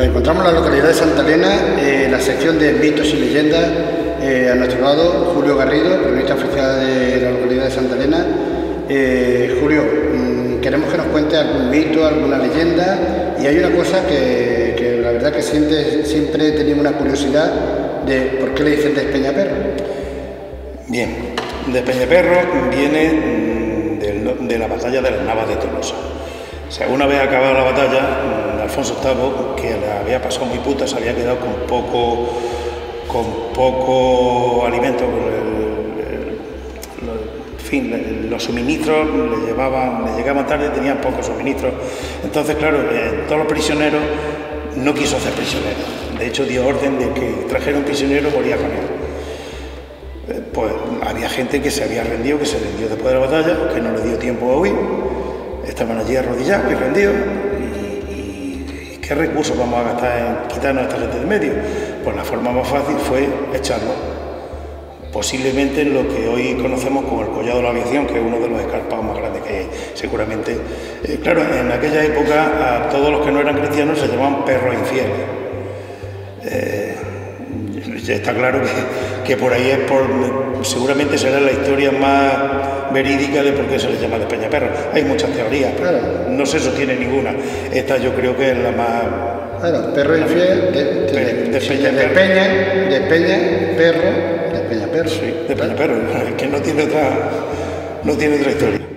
Nos encontramos en la localidad de Santa Elena, en eh, la sección de mitos y leyendas. Eh, a nuestro lado, Julio Garrido, periodista oficial de la localidad de Santa Elena. Eh, Julio, mm, queremos que nos cuente algún mito, alguna leyenda. Y hay una cosa que, la verdad que siempre, siempre he tenido una curiosidad de por qué le dicen Despeñaperro. Bien, Despeñaperro viene batalla de las Navas de Tolosa. O sea, una vez acabada la batalla, mm, Alfonso VIII, que le había pasado muy puta, se había quedado con poco, con poco alimento, en fin, los suministros le, llevaban, le llegaban tarde, tenían pocos suministros. Entonces, claro, eh, todos los prisioneros no quiso hacer prisioneros. De hecho, dio orden de que trajera un prisionero, moría con él. Eh, pues había gente que se había rendido, que se rendió después de la batalla, que no le dio tiempo a huir estaban allí arrodillados y rendidos. Y, qué recursos vamos a gastar en quitarnos a esta gente de medio? Pues la forma más fácil fue echarlo. Posiblemente en lo que hoy conocemos como el collado de la aviación, que es uno de los escarpados más grandes que hay, seguramente. Eh, claro, en aquella época a todos los que no eran cristianos se llamaban perros infieles. Ya está claro que, que, por ahí es por. seguramente será la historia más verídica de por qué se les llama de Perro. Hay muchas teorías, pero no se sostiene ninguna. Esta yo creo que es la más... Claro, perro infiel, de, de, de, de, peña, de peña, de peña, perro, de peña perro. Sí, de peña perro, que no tiene otra, no tiene otra historia.